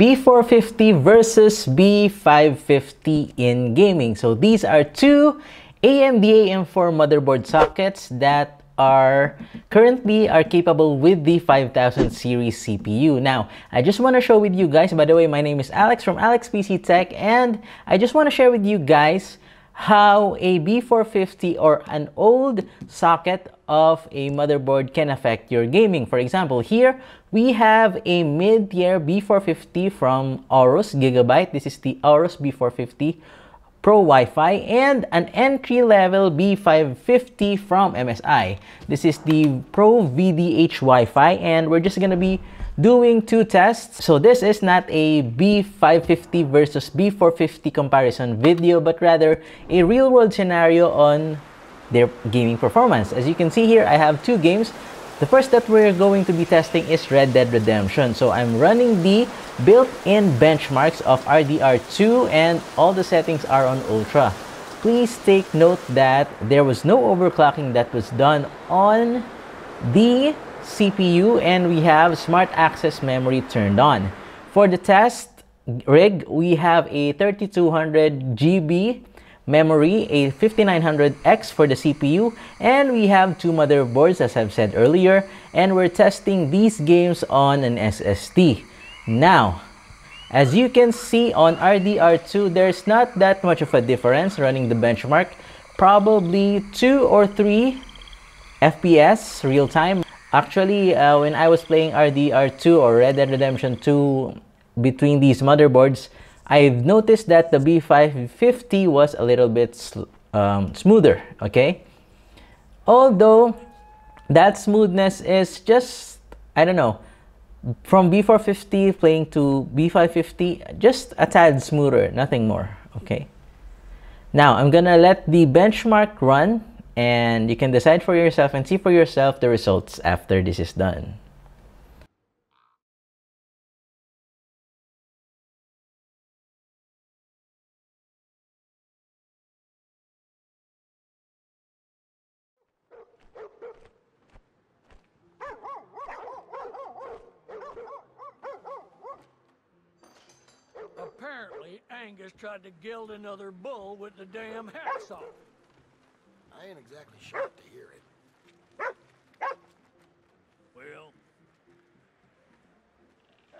B450 versus B550 in gaming. So these are two AMD AM4 motherboard sockets that are currently are capable with the 5000 series CPU. Now, I just want to show with you guys, by the way, my name is Alex from Alex PC Tech and I just want to share with you guys how a B450 or an old socket of a motherboard can affect your gaming. For example, here we have a mid-tier B450 from Aorus Gigabyte. This is the Aorus B450 Pro Wi-Fi and an entry-level B550 from MSI. This is the Pro VDH Wi-Fi and we're just gonna be doing two tests. So this is not a B550 versus B450 comparison video, but rather a real-world scenario on their gaming performance. As you can see here, I have two games. The first that we're going to be testing is Red Dead Redemption. So I'm running the built-in benchmarks of RDR2 and all the settings are on Ultra. Please take note that there was no overclocking that was done on the CPU and we have Smart Access Memory turned on. For the test rig, we have a 3200 GB memory, a 5900X for the CPU, and we have two motherboards as I've said earlier, and we're testing these games on an SSD. Now, as you can see on RDR2, there's not that much of a difference running the benchmark. Probably 2 or 3 FPS real time. Actually, uh, when I was playing RDR2 or Red Dead Redemption 2 between these motherboards, I've noticed that the B550 was a little bit um, smoother, okay? Although that smoothness is just, I don't know, from B450 playing to B550, just a tad smoother, nothing more, okay? Now, I'm gonna let the benchmark run and you can decide for yourself and see for yourself the results after this is done. Apparently, Angus tried to gild another bull with the damn hacksaw. I ain't exactly shocked to hear it. Well,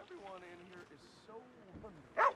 Everyone in here is so hungry.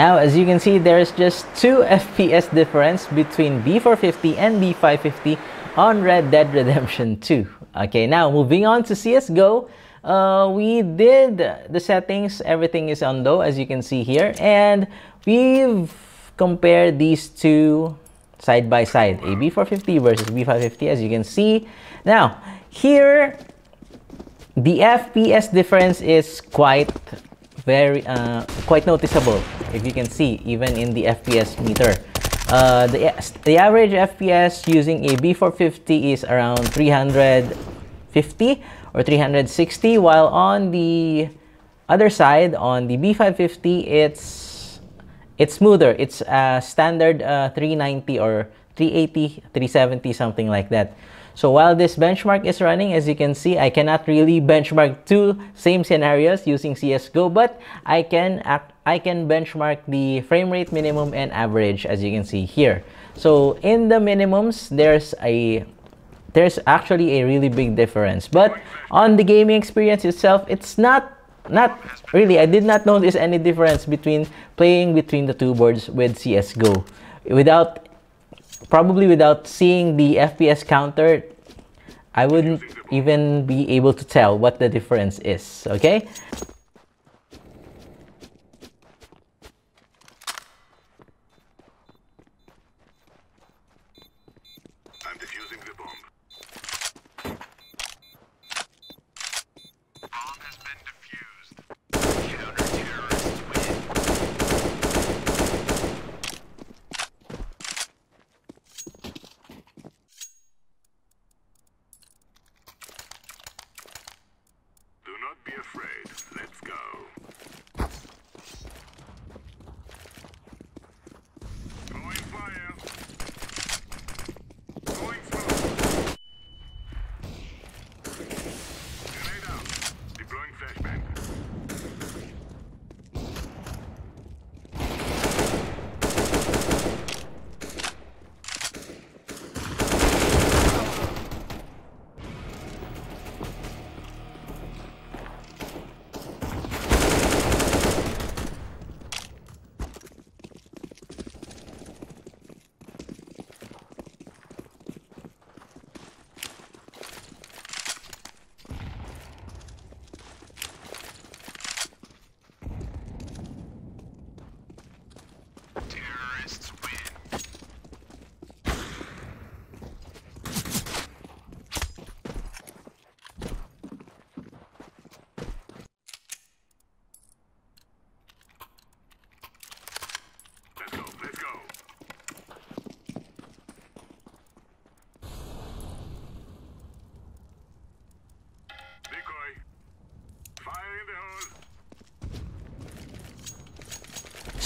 Now, as you can see, there's just 2 FPS difference between B450 and B550 on Red Dead Redemption 2. Okay, now moving on to CSGO. Uh, we did the settings, everything is on low as you can see here. And we've compared these two side by side, a B450 versus B550 as you can see. Now, here, the FPS difference is quite very uh, quite noticeable if you can see even in the FPS meter. Uh, the, the average FPS using a B450 is around 350 or 360 while on the other side on the B550 it's it's smoother it's a standard uh, 390 or 380 370 something like that so while this benchmark is running, as you can see, I cannot really benchmark two same scenarios using CSGO, but I can I can benchmark the frame rate minimum and average as you can see here. So in the minimums, there's a there's actually a really big difference. But on the gaming experience itself, it's not not really. I did not notice any difference between playing between the two boards with CSGO without probably without seeing the FPS counter, I wouldn't even be able to tell what the difference is, okay?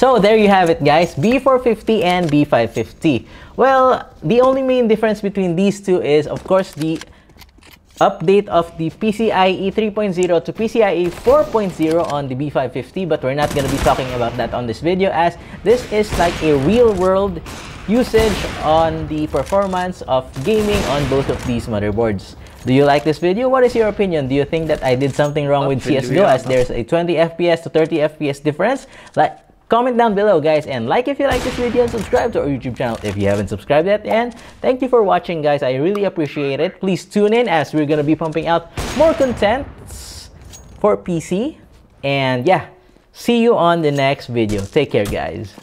So there you have it guys, B450 and B550. Well, the only main difference between these two is of course the update of the PCIe 3.0 to PCIe 4.0 on the B550 but we're not going to be talking about that on this video as this is like a real world usage on the performance of gaming on both of these motherboards. Do you like this video? What is your opinion? Do you think that I did something wrong with CSGO as there's a 20 FPS to 30 FPS difference? Like Comment down below guys and like if you like this video and subscribe to our YouTube channel if you haven't subscribed yet. And thank you for watching guys. I really appreciate it. Please tune in as we're to be pumping out more content for PC. And yeah, see you on the next video. Take care guys.